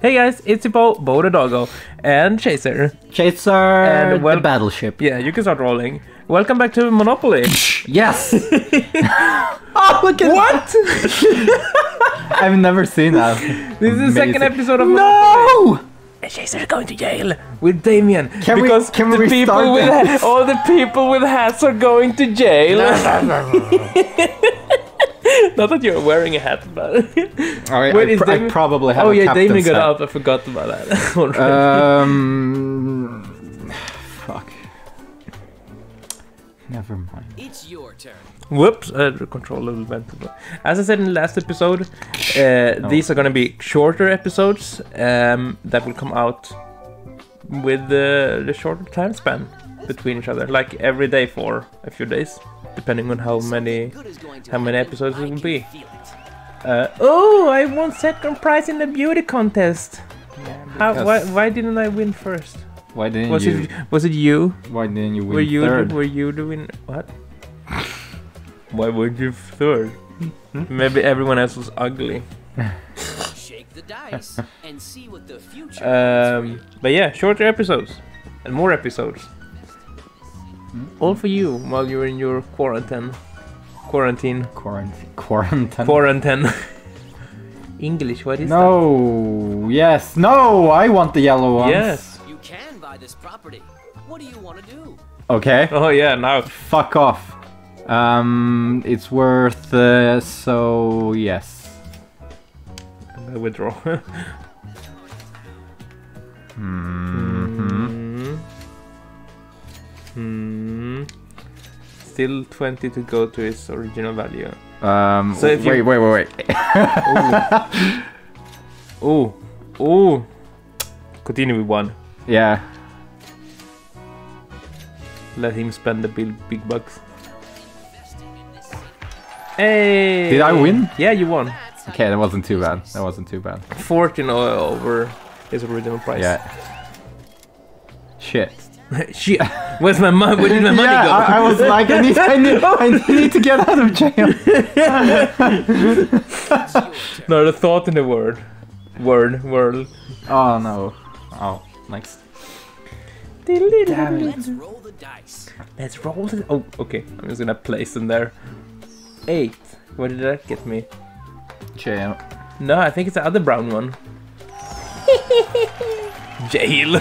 Hey guys, it's your Bo, Bo the Doggo, and Chaser. Chaser And well- the battleship. Yeah, you can start rolling. Welcome back to Monopoly. Yes. oh, look at what? I've never seen that. This is the second episode of Monopoly. No. Chaser going to jail with Damien Can we- because we the people with ha- all the people with hats are going to jail. Not that you're wearing a hat, but I, Wait, I, is pr- I probably have oh yeah, Damien captain's got hat. out. I forgot about that. already. Um. Fuck. Never mind. It's your turn. Whoops, I had to control a little bit. As I said in the last episode, uh, these are gonna be shorter episodes um, that will come out with the, the shorter time span between each other, like every day for a few days, depending on how many. Good is going to How many episodes it I will can be. Uh, oh, I won second prize in the beauty contest. How? Why? Why didn't I win first? Why didn't Was you? it? Was it you? Why didn't you win were you? third? Were you doing what? Why weren't you third? Maybe everyone else was ugly. Shake the dice and see what the future Um, but yeah, shorter episodes and more episodes. All for you while you're in your quarantine. Quarantine. Quarantine. Quarantine. Quarantine. English. What is that? no. Yes. No. I want the yellow that? ones. Yes. You can buy this property. What do you want to do? Okay. Oh yeah. Now. Fuck off. Um. It's worth. Uh, so yes. I withdraw. hmm Still 20 to go to its original value. Um. So if you- wait. Wait. Wait. Wait. Oh, oh. Continue with one. yeah. Let him spend the big, big bucks. Hey! Did I win? Yeah, you won. Okay. That wasn't too bad. That wasn't too bad. 14 o- over his original price. Yeah. Shit. Shit. Where's my money? Where did my money yeah, go? I, I was like, I need, I need, I need to get out of jail. no, the thought in the word. Word, world. Oh no. Oh, nice. Let's roll the dice. Let's roll it. Oh, okay. I'm just gonna place them there. Eight. What did that get me? Jail. No, I think it's the other brown one. Jail.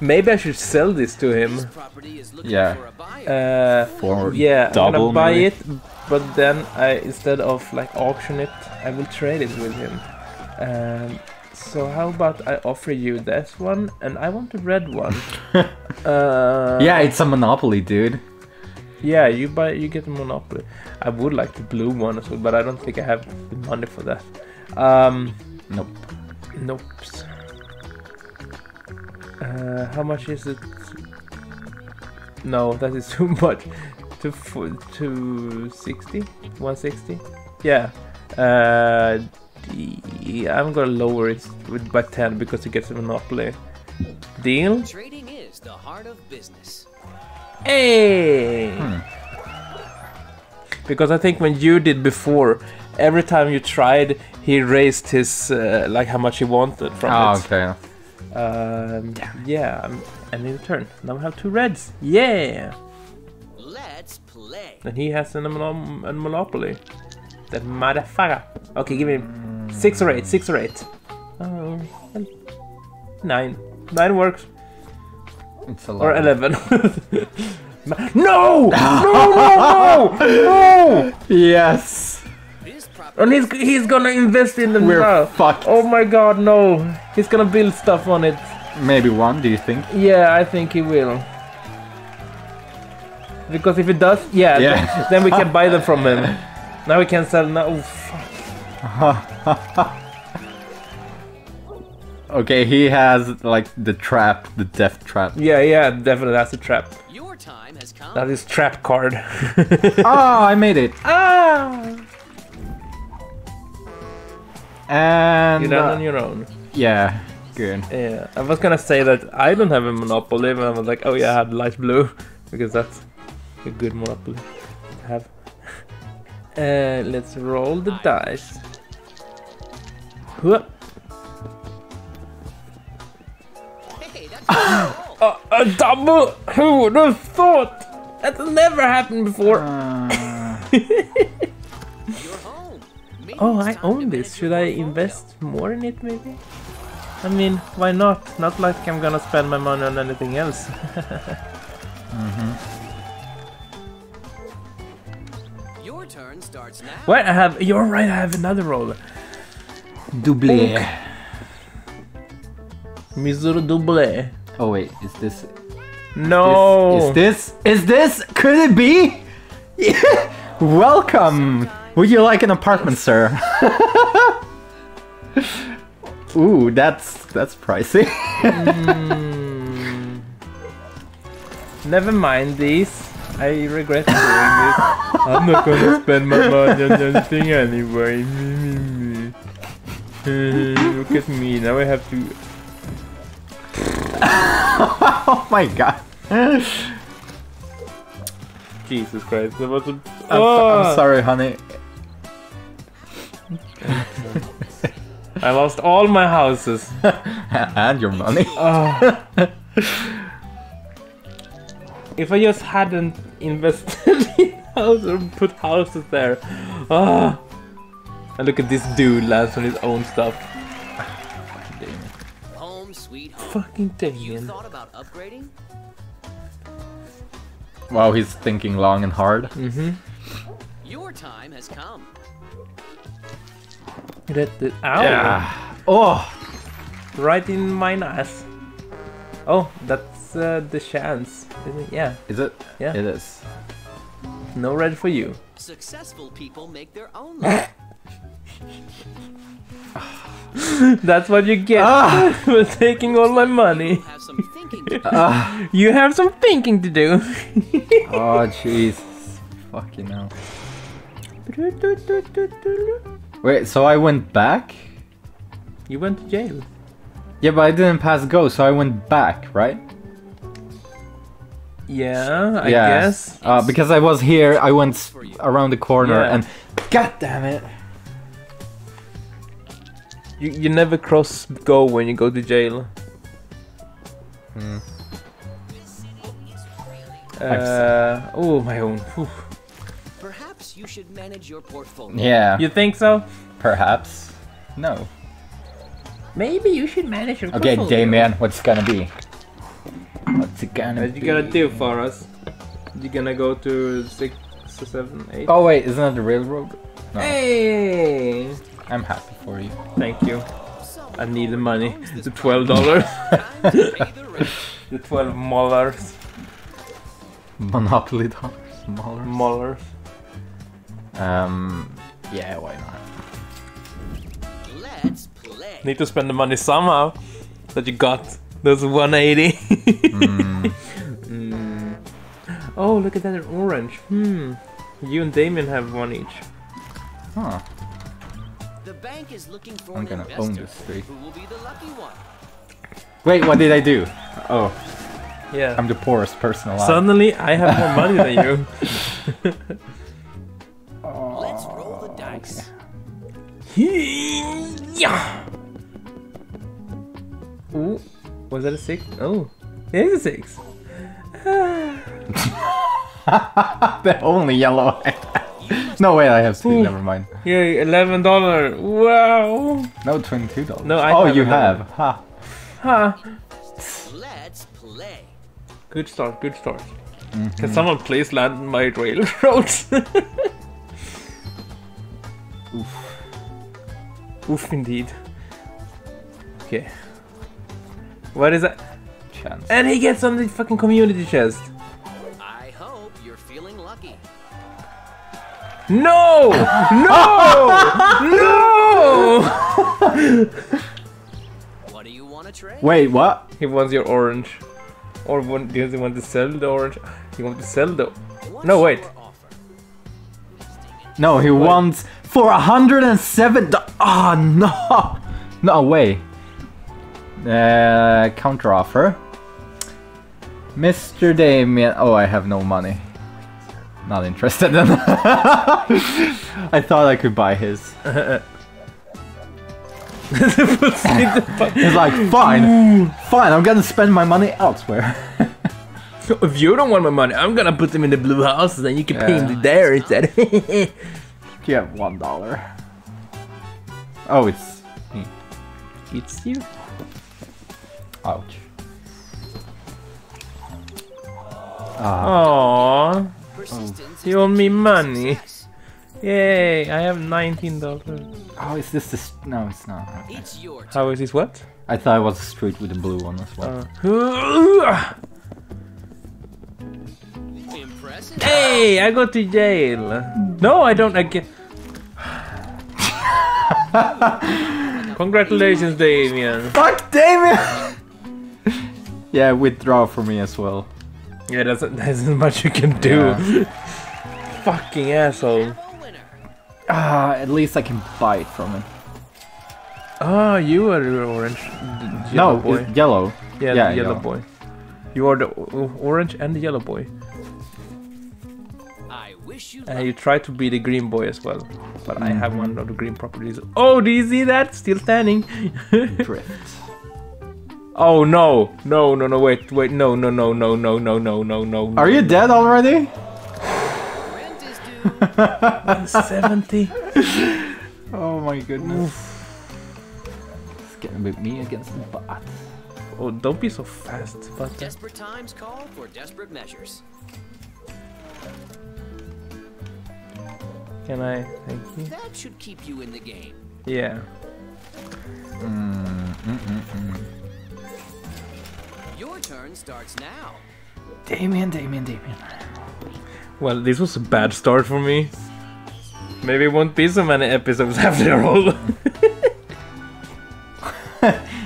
Maybe I should sell this to him. This property is looking Yeah. for a buyer. Uh, For yeah, I'm gonna buy maybe? it, but then I instead of like auction it, I will trade it with him. Um, so how about I offer you that one, and I want the red one. uh, yeah, it's a monopoly, dude. yeah, you buy, you get the monopoly. I would like the blue one as well, but I don't think I have the money for that. Um, Nope. nope. Uh, how much is it? No, that is too much. Two fo- two sixty, one sixty. Yeah. Uh, I'm gonna lower it with by ten because it gets a monopoly. Deal. Trading is the heart of business. Hey. Because I think when you did before, every time you tried, he raised his uh, like how much he wanted from Oh, it. okay. Um, yeah, I'm, and in turn, now we have two reds. Yeah, Let's play. and he has a, mono- a monopoly. That motherfucker. Okay, give me six or eight. Six or eight. Oh, well, nine. Nine works. It's a lot. Or eleven. No! No! No! No! No! Yes. This property And he's he's gonna invest in them We're now. fucked. Oh my god, no! He's gonna build stuff on it. Maybe one. Do you think? Yeah, I think he will. Because if he does, yeah, Yeah. Then, then we can buy them from him. Now we can sell. Now, oh, fuck. Okay, he has like the trap, the death trap. Yeah, yeah, definitely that's a trap. Your time has come. That is trap card. oh, I made it. ah! And You're done uh, on your own. yeah, good. Yeah, I was gonna say that I don't have a monopoly, but I was like, oh yeah, I had light blue because that's a good monopoly to have. Uh, let's roll the dice. Huh. Hey, a. A, a double? Who would have thought? That's never happened before. Uh, You're home. Maybe oh, I own this. Should I invest more in it, maybe? I mean, why not? Not like I'm gonna spend my money on anything else. mm -hmm. Your turn starts now. Wait, I have. You're right. I have another roll. double. Missouri double. Oh wait, is this? No. Is, is this? Is this? Could it be? Welcome. Would you like an apartment, sir? Ooh, that's that's pricey. Hmm. Never mind these. I regret doing this. I'm not gonna spend my money on anything anyway. Look at me. Now I have to. oh my god. Jesus Christ. That was a. so-! I'm sorry, honey. I lost all my houses. and your money. Oh. if I just hadn't invested in houses or put houses there. Ah. And look at this dude lands on his own stuff. Home sweet home. Fucking You Damien. thought about upgrading? Wow, he's thinking long and hard. Mm-hmm. Your time has come. That, that, ow! Yeah. Oh. Right in my ass. Oh, that's uh, the chance. isn't it? Yeah, Is it? Yeah. It is. no red for you. Successful people make their own. That's what you get Ah. for taking all my money. You have some thinking to do. Ah. You have some thinking to do. oh jeez. Fucking hell. Wait, so I went back? You went to jail. Yeah, but I didn't pass go, so I went back, right? Yeah, I Yeah. guess. Uh, because I was here, I went s- For you. around the corner Yeah. and. God damn it! You, you never cross go when you go to jail. Uh, oh, my own. Whew. Perhaps you should manage your portfolio. Yeah, You think so? perhaps. No. Maybe you should manage your Okay, portfolio. Damien, what's it gonna be? What's it gonna What be? you gonna do for us? You gonna go to six, seven, eight? Oh wait, isn't that the railroad? No, Hey! I'm happy for you. Thank you. I need the money. owns The twelve dollars. time to pay the twelve molars. Monopoly dollars, smaller. Molars. Um, yeah, why not? Let's play. Need to spend the money somehow. That you got. Those 180. Mm. Oh, look at that in orange. Hmm. You and Damien have one each. Huh? The bank is looking for I'm gonna own this tree. who will be the lucky one. Wait, what did I do? Oh, Yeah. I'm the poorest person alive. Suddenly, I have more money than you. yeah. Ooh, was that a six? Oh, it is a six. the only yellow. no, way, I have speed. Ooh. Never mind. Here, eleven dollar. Wow. No, twenty-two dollars. No, I Oh, have you another. have. Ha. Ha. Let's play. Good start. Good start. Mm-hmm. Can someone please land my railroads? Oof. Oof, indeed. Okay. What is that? Chance. And he gets on the fucking community chest. I hope you're feeling lucky. No! No! no! What do you want to trade? Wait, what? He wants your orange. Or want, does he want to sell the orange? He wants to sell the. What's No, wait. No, he wants for a hundred and seven. Oh no! No way. Uh, counter offer. Mr. Damien. Oh, I have no money. Not interested then. I thought I could buy his. He's like, fine, fine, I'm gonna spend my money elsewhere. if you don't want my money, I'm gonna put them in the blue house, and then you can pay Yeah. them there instead. You have one dollar. Oh, it's me. it's you. Ouch. Ah, Aww. Persistence You owe me money. success. Yay! I have nineteen dollars. oh, is this the? s- No, it's not. Okay. It's your. How is this? What? I thought it was a street with the blue one as well. Uh, Impressive. Hey! I go to jail. No, I don't. I get. Congratulations, Damien. Fuck Damien! yeah, withdraw for me as well. Yeah, that's that's as much you can do. Fucking asshole. Ah, at least I can buy it from him. Oh, you are the orange. No, yellow boy. yellow. Yeah, yeah, the yellow yellow. boy. You are the orange and the yellow boy. I wish uh, you And you try to be the green boy as well. But I have mm. one of the green properties. Oh, do you see that? Still standing. Drift. oh no, no, no, no! Wait, wait, no, no, no, no, no, no, no, no, no. Are you dead already? Rent is due. seventy? Oh my goodness. It's getting with me against the bot. Oh, don't be so fast. But Desperate times call for desperate measures. Can I? Thank you. That should keep you in the game. Yeah. Mm, mm, mm, mm. Your turn starts now. Damien, Damien, Damien. Well, this was a bad start for me. Maybe it won't be so many episodes after all.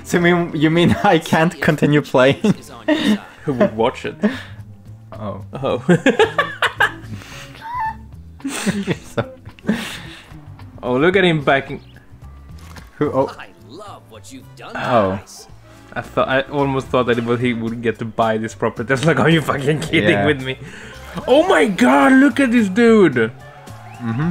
So you mean, you mean I can't continue playing? Is on your side. Who would watch it? Oh. Oh. So, look at him backing. who, oh, I love what you've done. Oh. guys. I thought I almost thought that was, he would get to buy this property. I was like, are you fucking kidding Yeah. with me? Oh my god, look at this dude! mm-hmm.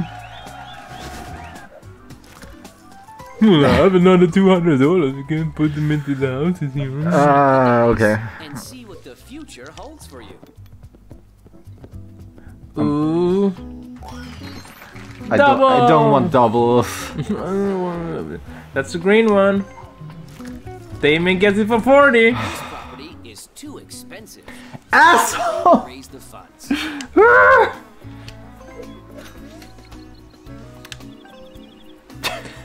Hmm, I have another two hundred dollars. You can put them into the houses here. Ah, okay. And see what the future holds for you. Ooh. I don't, I don't want doubles. That's the green one. Damien gets it for forty. This property is too expensive. Asshole! Raise the funds.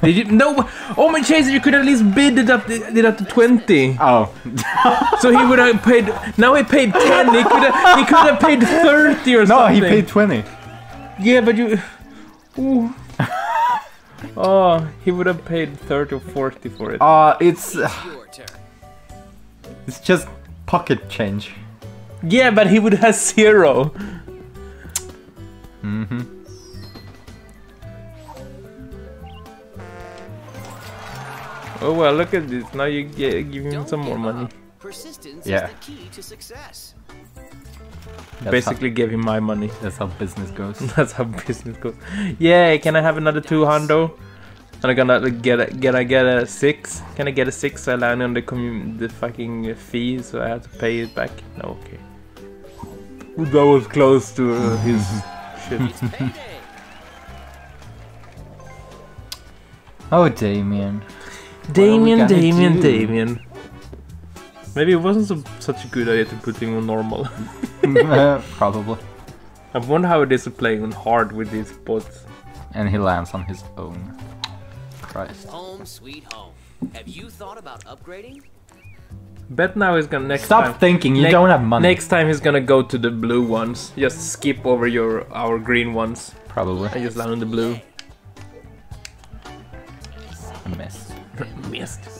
Did you no? Oh my chaser! You could at least bid it up, it up to twenty. Oh. So he would have paid. Now he paid ten. He could have. He could have paid thirty or no, something. No, he paid 20. Yeah, but you. Ooh. oh, he would have paid thirty or forty for it. Uh, it's, Your turn. it's just pocket change. Yeah, but he would have zero. Mm-hmm. Oh well, look at this. Now you get, give him Don't some more money. Persistence Yeah. is the key to success. That's Basically, gave him my money. That's how business goes. That's how business goes. Yay! Can I have another two hundo? And I'm gonna get a, get I get a six? Can I get a six? So I land on the commun the fucking fee, so I have to pay it back. No, okay. Ooh, That was close to uh, his shit. Oh, Damien. Damien, gonna Damien, do? Damien. Maybe it wasn't so, such a good idea to put him on normal. Probably. I wonder how it is to play on hard with these bots. And he lands on his own. Christ. Home sweet home. Have you thought about upgrading? Bet now he's gonna next Stop time. Stop thinking, you don't have money. Next time he's gonna go to the blue ones. Just skip over your our green ones Probably. and just land on the blue. I missed. Missed.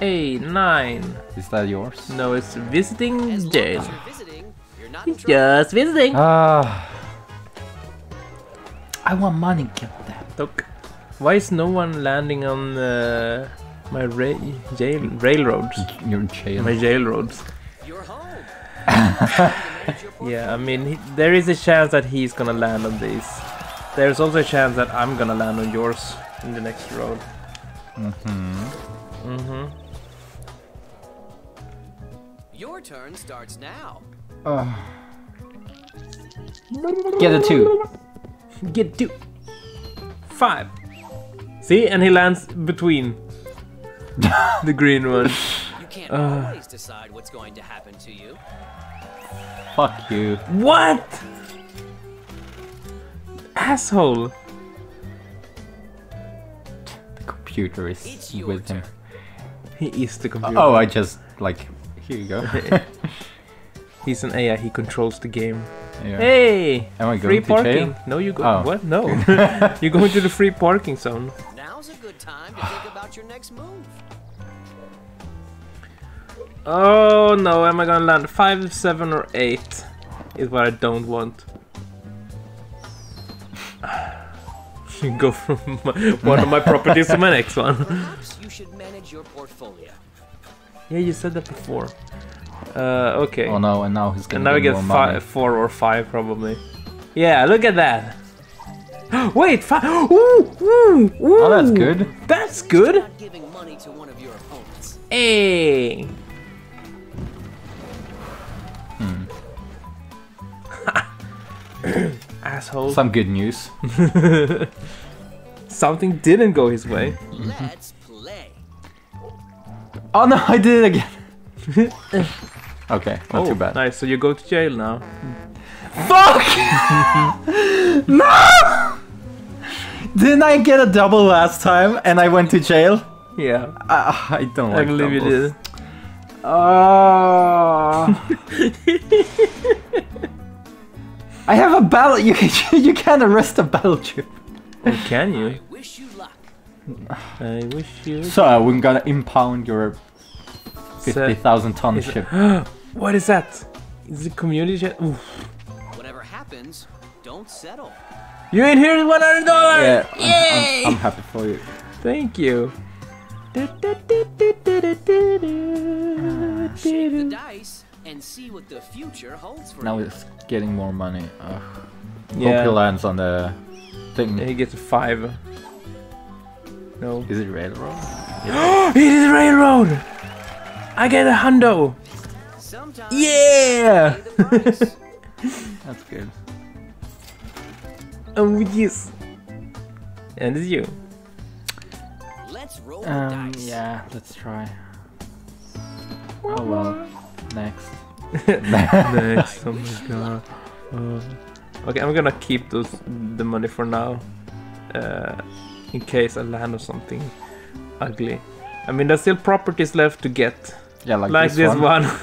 Eight, nine. Is that yours? No, it's visiting As long jail. as visiting, you're not in trouble. Just visiting. Ah. I want money, get that. Look, why is no one landing on uh, my ra- jail railroads? Your jail. My jail roads. You're home. Time to manage. Yeah, I mean, he, there is a chance that he's gonna land on these. There's also a chance that I'm gonna land on yours in the next road. Mm-hmm. Mm-hmm. Your turn starts now. Get a two. Get two. Five. See, and he lands between the green one. You can't Uh. always decide what's going to happen to you. Fuck you. What? Asshole. The computer is It's your with him. He is the computer. Oh, I just like here you go. He's an AI. He controls the game. yeah. Hey, Am I free going to jail? parking. No, you go. Oh. What? No, you're going to the free parking zone. Now's a good time to think about your next move. Oh no, am I gonna land five, seven, or eight? Is what I don't want. You go from my- one of my properties to my next one. Perhaps you should manage your portfolio. Yeah, you said that before. Uh, okay. Oh no, and now he's gonna And now we get more five, four or five probably. Yeah, look at that. Wait, five. Ooh, ooh, ooh. Oh, that's good. That's good. Not giving money to one of your opponents. Hey. Asshole. Some good news. Something didn't go his way. Let's play. Oh no, I did it again. okay, not oh, too bad. nice. So you go to jail now. Fuck! no! Didn't I get a double last time and I went to jail? Yeah, Ah, I don't like I believe you did. Oh. I have a battle. You can, you can't arrest a battleship. Oh, can you? I wish you luck. I wish you. So uh, we're gonna impound your fifty thousand ton is ship. What is that? Is it community ship? Oof. Whatever happens, don't settle. You in here one hundred dollars? Yeah, I'm, I'm, I'm happy for you. Thank you. Shake the dice and see what the future holds for Now you. it's getting more money. Ugh. Hope he lands on the thing. he gets a five. No. Is it railroad? it is railroad. I get a hundo. Sometimes Yeah. pay the price. That's good. Oh yes. And it's you. Let's roll Um, dice. yeah, let's try. Oh well. Next. Next. Oh my god. Uh, okay, I'm gonna keep those the money for now, uh, in case I land on something ugly. I mean, there's still properties left to get, Yeah, like, like, this, this one. one.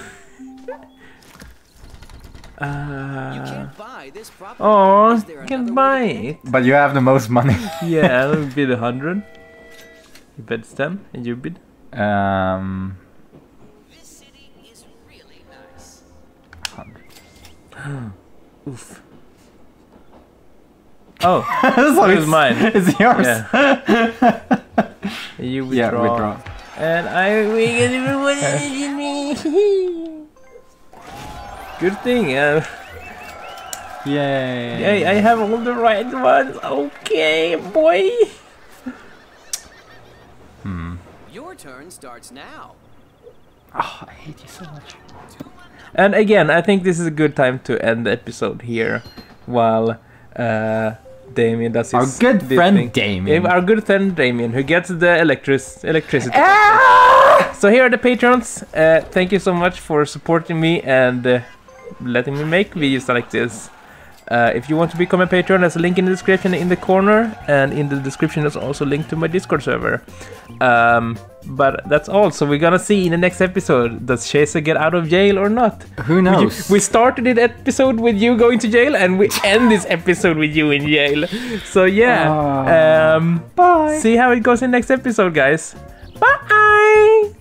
You uh, can't buy this oh, you can buy way to get it. But you have the most money. Yeah, I'll bid a hundred. You bid ten, and you bid. um, This city is really nice. 100. Oof. Oh, so it was mine. It's yours. Yeah. you Yeah, withdraw. withdraw. And I we get everyone me. Good thing. Uh, Yay. Hey, I have all the right ones. Okay, boy. Hmm. Your turn starts now. Oh, I hate you so much. And again, I think this is a good time to end the episode here, while uh, Damien does Our good friend thing. Damien. Our good friend Damien, who gets the electric electricity. Ah! So here are the patrons. Uh, thank you so much for supporting me and uh, letting me make videos like this. Uh, if you want to become a patron, there's a link in the description in the corner, and in the description there's also a link to my Discord server. Um, but that's all. So we're gonna see in the next episode: Does Chaser get out of jail or not? Who We, knows? we started the episode with you going to jail, and we end this episode with you in jail. So yeah, Ah. um, Bye. see how it goes in the next episode, guys. Bye.